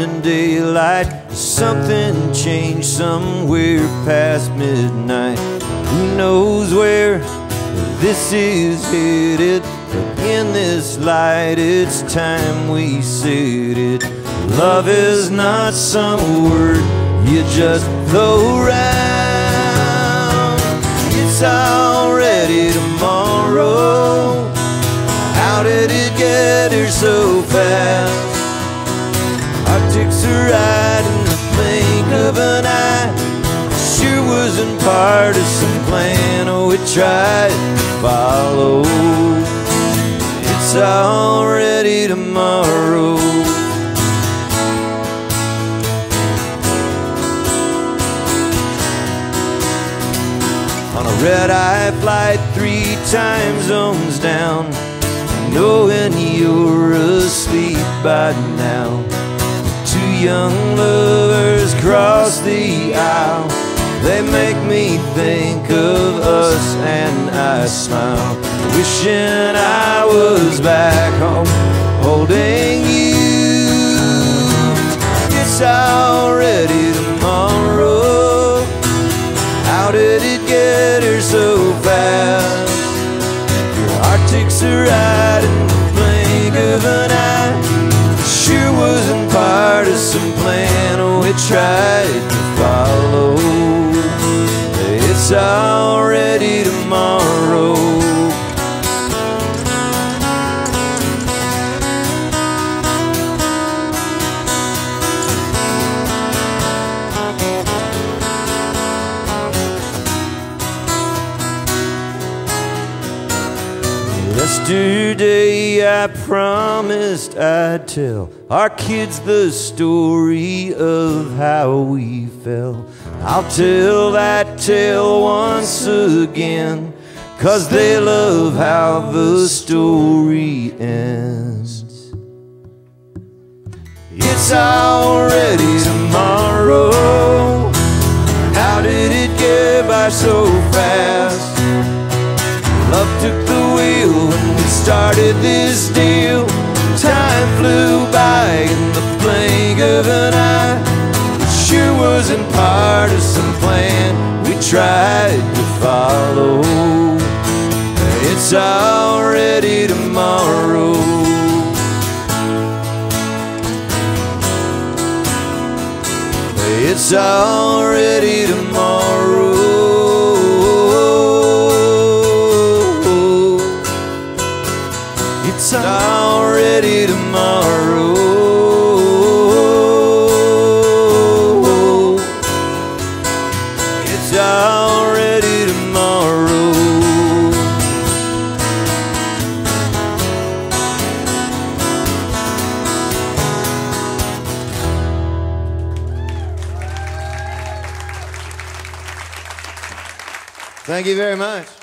morning daylight. Something changed somewhere past midnight. Who knows where this is headed? In this light, it's time we said it. Love is not some word you just throw around. It's already tomorrow. How did it get here so fast? Our ticks are right in the blink of an eye. Sure wasn't part of some plan oh, we tried to follow. It's already tomorrow. On a red eye flight, three time zones down, knowing asleep by now. Two young lovers cross the aisle. They make me think of us and I smile. Wishing I was back home holding you. It's already tomorrow. How did it get here so fast? Your heart takes a It's Yesterday I promised I'd tell our kids the story of how we fell. I'll tell that tale once again, cause they love how the story ends. It's already tomorrow. How did it get by so fast? Took when we started this deal. Time flew by in the blink of an eye. It sure wasn't part of some plan we tried to follow. It's already tomorrow. It's already tomorrow. Tomorrow. It's already tomorrow. Thank you very much.